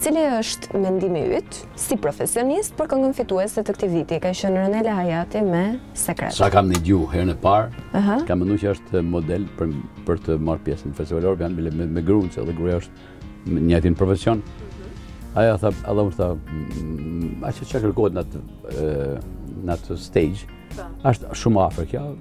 Cili është mendimi yt, si profesionist, për këngën fituese të këtij viti? Ka qenë Ronela Hajati me Sekret. Sa kam dëgju herën e parë, uh -huh. kam menduar që është model për për të marrë pjesë në festival European me me, me gruan, se edhe gruaja është në njëjtin profesion. Mhm. Ajo tha, edhe unë tha, mm, ajo që kërkohet në atë, në atë stage, po. është shumë afër kjo,